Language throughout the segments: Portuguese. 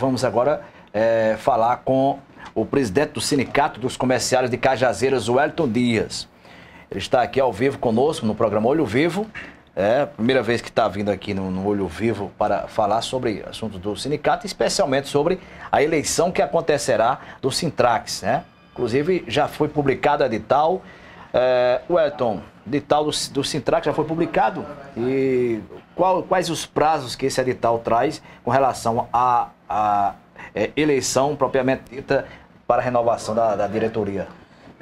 vamos agora é, falar com o presidente do Sindicato dos Comerciários de Cajazeiras, Wellington Dias. Ele está aqui ao vivo conosco no programa Olho Vivo. É a primeira vez que está vindo aqui no, no, Olho Vivo para falar sobre assuntos do sindicato, especialmente sobre a eleição que acontecerá do Sintrax. Né? Inclusive, já foi publicado edital. É, Wellington, edital do, do Sintrax já foi publicado. E qual, quais os prazos que esse edital traz com relação a, a, é, eleição propriamente dita para a renovação da, da diretoria?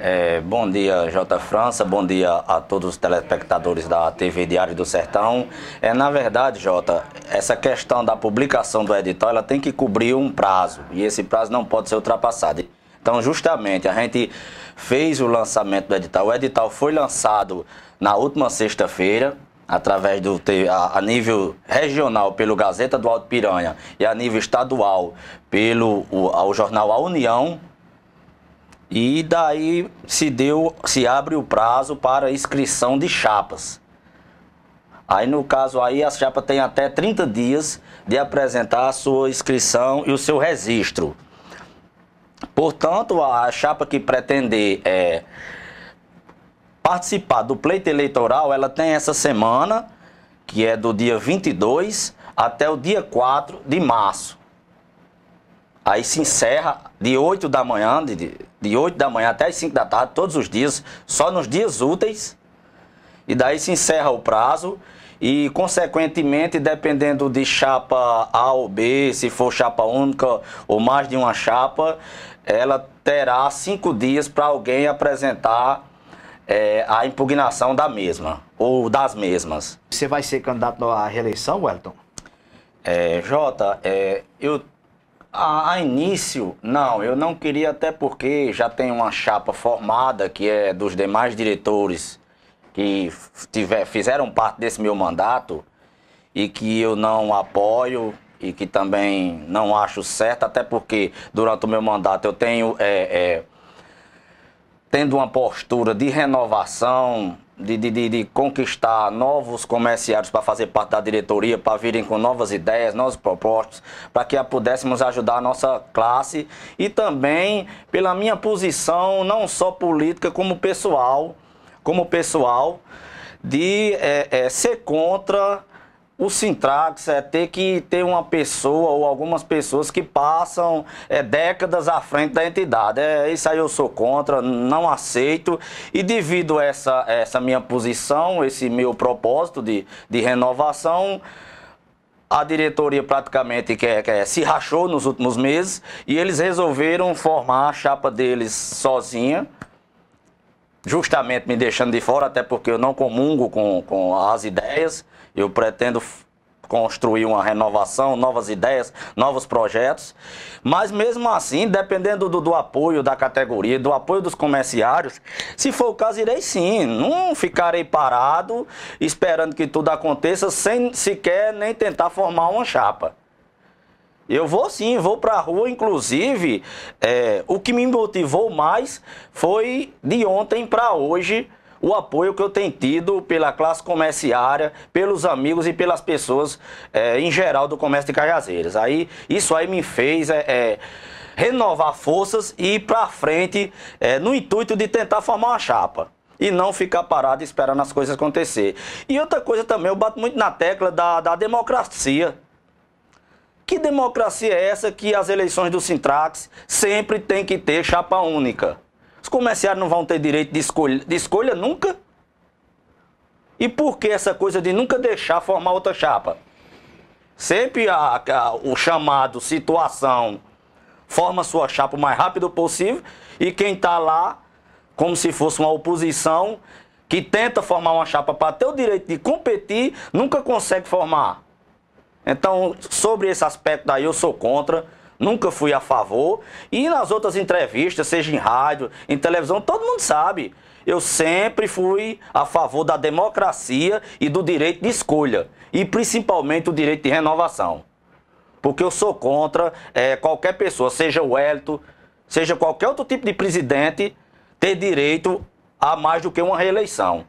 É, bom dia, J. França, bom dia a todos os telespectadores da TV Diário do Sertão. É, na verdade, Jota, essa questão da publicação do edital, ela tem que cobrir um prazo, e esse prazo não pode ser ultrapassado. Então, justamente, a gente fez o lançamento do edital. O edital foi lançado na última sexta-feira, através do a, a, nível regional pelo Gazeta do Alto Piranha e a nível estadual pelo o, ao jornal A União, e daí se deu, se abre o prazo para inscrição de chapas. Aí no caso aí a chapa tem até 30 dias de apresentar a sua inscrição e o seu registro. Portanto, a chapa que pretender é, participar do pleito eleitoral, ela tem essa semana, que é do dia 22 até o dia 4 de março. Aí se encerra de 8 da manhã, de, de 8 da manhã até as 5 da tarde, todos os dias, só nos dias úteis. E daí se encerra o prazo e, consequentemente, dependendo de chapa A ou B, se for chapa única ou mais de uma chapa, ela terá cinco dias para alguém apresentar é, a impugnação da mesma, ou das mesmas. Você vai ser candidato à reeleição, Wellington? É, Jota, é, eu a, a, início, não, eu não queria, até porque já tem uma chapa formada que é dos demais diretores que tiver, fizeram parte desse meu mandato e que eu não apoio e que também não acho certo, até porque durante o meu mandato eu tenho é, é, tendo uma postura de renovação, de, de, de, conquistar novos comerciários para fazer parte da diretoria, para virem com novas ideias, novas propostas, para que pudéssemos ajudar a nossa classe e também pela minha posição, não só política, como pessoal, como pessoal, de é, é, ser contra o Sintrax é ter que ter uma pessoa ou algumas pessoas que passam é, décadas à frente da entidade. É, isso aí eu sou contra, não aceito. E devido a essa, essa minha posição, esse meu propósito de, de renovação, a diretoria praticamente que, que, se rachou nos últimos meses e eles resolveram formar a chapa deles sozinha justamente me deixando de fora, até porque eu não comungo com, com as ideias. Eu pretendo construir uma renovação, novas ideias, novos projetos. Mas mesmo assim, dependendo do, do, apoio da categoria, do apoio dos comerciários, se for o caso, irei sim. Não ficarei parado esperando que tudo aconteça sem sequer nem tentar formar uma chapa. Eu vou sim, vou para a rua, inclusive, é, o que me motivou mais foi de ontem para hoje o apoio que eu tenho tido pela classe comerciária, pelos amigos e pelas pessoas é, em geral do comércio de Cajazeiras. Aí, isso aí me fez é, é, renovar forças e ir para frente é, no intuito de tentar formar uma chapa e não ficar parado esperando as coisas acontecer. E outra coisa também, eu bato muito na tecla da, da democracia. Que democracia é essa que as eleições do Sintrax sempre tem que ter chapa única? Os comerciários não vão ter direito de escolha, de escolha nunca? E por que essa coisa de nunca deixar formar outra chapa? Sempre a, a, o chamado situação forma sua chapa o mais rápido possível e quem está lá, como se fosse uma oposição, que tenta formar uma chapa para ter o direito de competir, nunca consegue formar. Então, sobre esse aspecto daí, eu sou contra, nunca fui a favor. E nas outras entrevistas, seja em rádio, em televisão, todo mundo sabe. Eu sempre fui a favor da democracia e do direito de escolha. E principalmente o direito de renovação. Porque eu sou contra é, qualquer pessoa, seja o Hélito, seja qualquer outro tipo de presidente, ter direito a mais do que uma reeleição.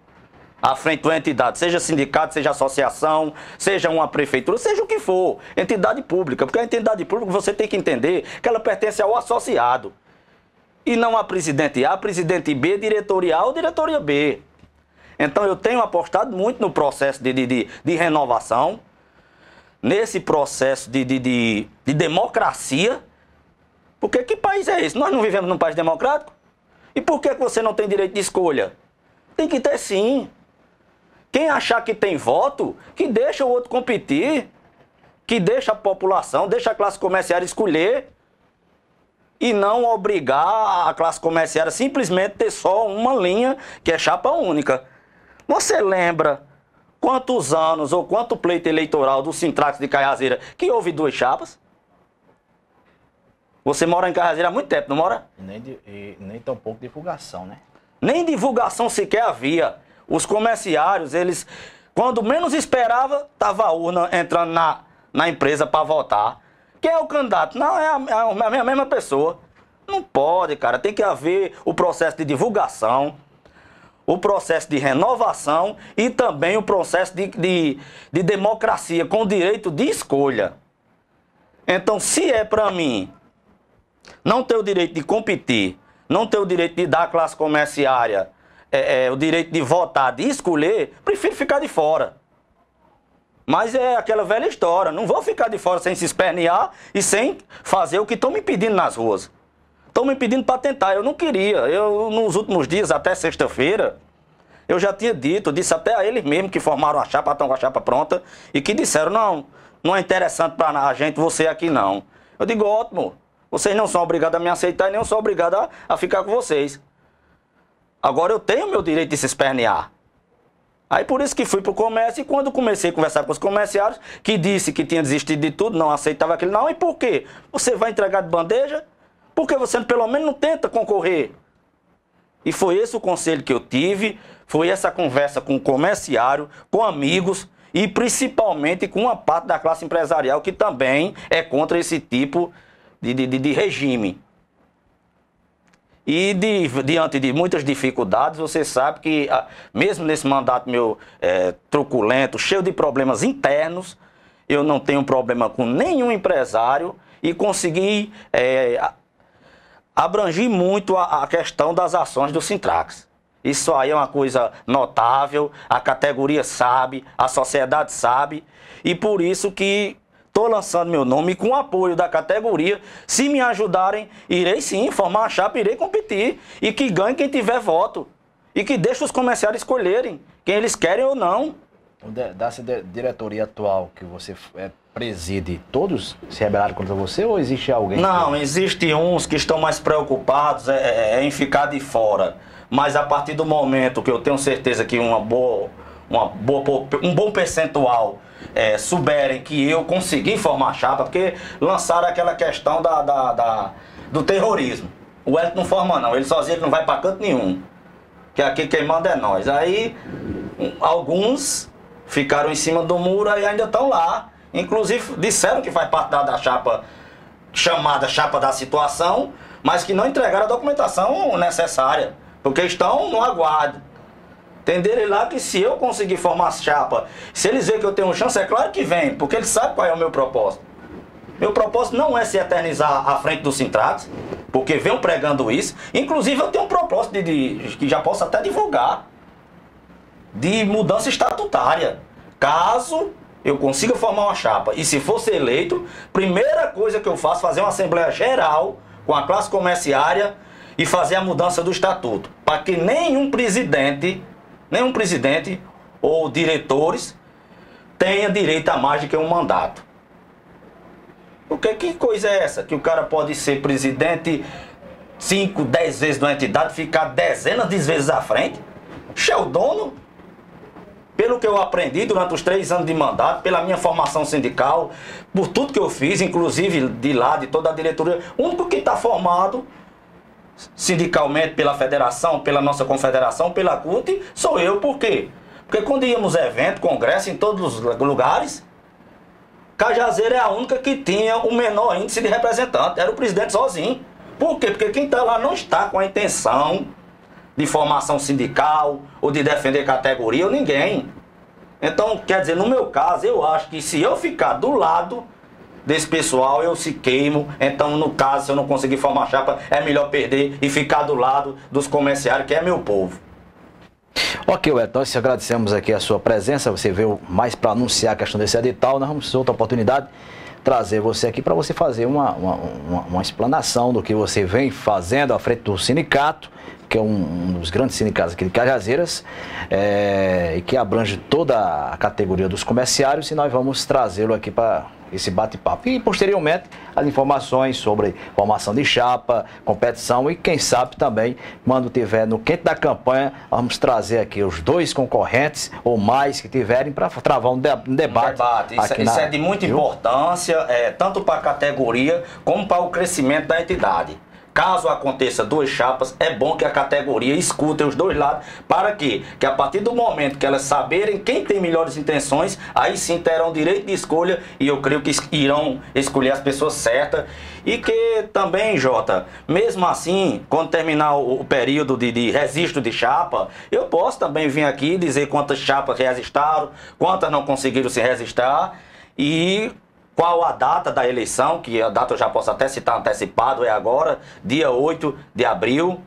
À frente da entidade, seja sindicato, seja associação, seja uma prefeitura, seja o que for, entidade pública, porque a entidade pública você tem que entender que ela pertence ao associado. E não a presidente A, presidente B, diretoria A ou diretoria B. Então eu tenho apostado muito no processo de, de, de, de renovação, nesse processo de, de, de, de democracia. Porque que país é esse? Nós não vivemos num país democrático? E por que você não tem direito de escolha? Tem que ter sim. Quem achar que tem voto, que deixa o outro competir, que deixa a população, deixa a classe comerciária escolher e não obrigar a classe comerciária simplesmente ter só uma linha que é chapa única. Você lembra quantos anos ou quanto pleito eleitoral do Sintrax de Caiazeira que houve duas chapas? Você mora em Caiazeira há muito tempo, não mora? Nem, de, e nem tão pouco divulgação, né? Nem divulgação sequer havia. Os comerciários, eles, quando menos esperava, tava a urna entrando na, na empresa para votar. Quem é o candidato? Não, é a, é a mesma pessoa. Não pode, cara. Tem que haver o processo de divulgação, o processo de renovação e também o processo de, de, de democracia com direito de escolha. Então, se é para mim não ter o direito de competir, não ter o direito de dar à classe comerciária é, é, o direito de votar, de escolher, prefiro ficar de fora. Mas é aquela velha história, não vou ficar de fora sem se espernear e sem fazer o que estão me pedindo nas ruas. Estão me pedindo para tentar, eu não queria. Eu, nos últimos dias, até sexta-feira, eu já tinha dito, disse até a eles mesmos que formaram a chapa, estão com a chapa pronta, e que disseram, não, não é interessante para a gente você aqui não. Eu digo, ótimo, vocês não são obrigados a me aceitar e nem eu sou obrigado a, a ficar com vocês. Agora eu tenho meu direito de se espernear. Aí por isso que fui para o comércio e quando comecei a conversar com os comerciários, que disse que tinha desistido de tudo, não aceitava aquilo, não. E por quê? Você vai entregar de bandeja? Por que você pelo menos não tenta concorrer? E foi esse o conselho que eu tive, foi essa conversa com o comerciário, com amigos e principalmente com uma parte da classe empresarial que também é contra esse tipo de, de, de regime. E de, diante de muitas dificuldades, você sabe que, ah, mesmo nesse mandato meu é, truculento, cheio de problemas internos, eu não tenho problema com nenhum empresário e consegui é, abrangir muito a, a, questão das ações do Sintrax. Isso aí é uma coisa notável, a categoria sabe, a sociedade sabe, e por isso que Estou lançando meu nome com o apoio da categoria. Se me ajudarem, irei sim formar a chapa, irei competir. E que ganhe quem tiver voto. E que deixe os comerciários escolherem quem eles querem ou não. Dessa diretoria atual que você é, preside, todos se rebelaram contra você ou existe alguém? Não, que... existe uns que estão mais preocupados é, é, é, em ficar de fora. Mas a partir do momento que eu tenho certeza que uma boa, uma boa, um bom percentual é, souberem que eu consegui formar a chapa, porque lançaram aquela questão da, da, da do terrorismo. O Hélio não forma não, ele sozinho ele não vai para canto nenhum. Que aqui quem manda é nós. Aí alguns ficaram em cima do muro e ainda estão lá. Inclusive disseram que faz parte da, da chapa chamada chapa da situação, mas que não entregaram a documentação necessária, porque estão no aguardo. Entenderem lá que se eu conseguir formar chapa, se eles verem que eu tenho chance, é claro que vem, porque eles sabem qual é o meu propósito. Meu propósito não é se eternizar à frente do Sintrax, porque venho pregando isso. Inclusive eu tenho um propósito de, de, que já posso até divulgar, de mudança estatutária. Caso eu consiga formar uma chapa e se fosse eleito, primeira coisa que eu faço é fazer uma assembleia geral com a classe comerciária e fazer a mudança do estatuto, para que nenhum presidente nenhum presidente ou diretores tenha direito a mais do que um mandato. Porque que coisa é essa? Que o cara pode ser presidente 5, 10 vezes de uma entidade, ficar dezenas de vezes à frente? Shell dono? Pelo que eu aprendi durante os três anos de mandato, pela minha formação sindical, por tudo que eu fiz, inclusive de lá, de toda a diretoria, o único que está formado sindicalmente pela federação, pela nossa confederação, pela CUT, sou eu, por quê? Porque quando íamos evento, congresso em todos os lugares, Cajazeira é a única que tinha o menor índice de representante, era o presidente sozinho. Por quê? Porque quem está lá não está com a intenção de formação sindical ou de defender categoria, ou ninguém. Então, quer dizer, no meu caso, eu acho que se eu ficar do lado desse pessoal, eu se queimo. Então, no caso, se eu não conseguir formar chapa, é melhor perder e ficar do lado dos comerciários, que é meu povo. Ok, Wellington, nós agradecemos aqui a sua presença. Você veio mais para anunciar a questão desse edital. Nós vamos ter outra oportunidade trazer você aqui para você fazer uma, uma, uma, uma, explanação do que você vem fazendo à frente do sindicato, que é um, um dos grandes sindicatos aqui de Cajazeiras, é, e que abrange toda a categoria dos comerciários, e nós vamos trazê-lo aqui para esse bate-papo. E posteriormente as informações sobre formação de chapa, competição e quem sabe também, quando tiver no quente da campanha, vamos trazer aqui os dois concorrentes ou mais que tiverem para travar um, de, um debate. Um debate. Isso, é- isso na... é de muita importância, é, tanto para a categoria como para o crescimento da entidade. Caso aconteça duas chapas, é bom que a categoria escute os dois lados. Para quê? Que a partir do momento que elas saberem quem tem melhores intenções, aí sim terão direito de escolha e eu creio que irão escolher as pessoas certas. E que também, Jota, mesmo assim, quando terminar o, período de, de registro de chapa, eu posso também vir aqui dizer quantas chapas registraram, quantas não conseguiram se registrar e qual a data da eleição, que a data eu já posso até citar antecipado, é agora, dia 8 de abril.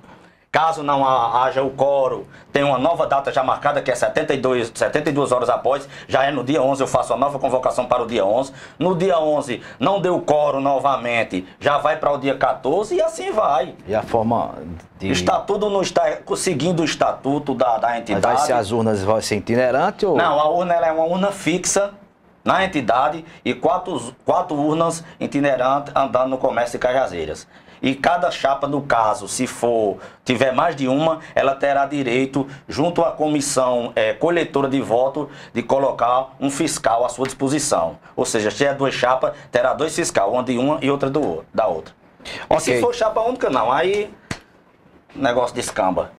Caso não haja o coro, tem uma nova data já marcada, que é 72, 72 horas após, já é no dia 11, eu faço a nova convocação para o dia 11. No dia 11, não deu coro novamente, já vai para o dia 14 e assim vai. E a forma de... Está tudo no, está seguindo o estatuto da, da entidade. Mas vai ser as urnas, vai ser itinerante ou... Não, a urna é uma urna fixa, na entidade e quatro, quatro urnas itinerantes andando no comércio de Cajazeiras. E cada chapa, no caso, se for tiver mais de uma, ela terá direito, junto à comissão é, coletora de voto, de colocar um fiscal à sua disposição. Ou seja, se é duas chapas, terá dois fiscais, uma de uma e outra do, da outra. Okay. E se for chapa única, não. Aí, negócio descamba.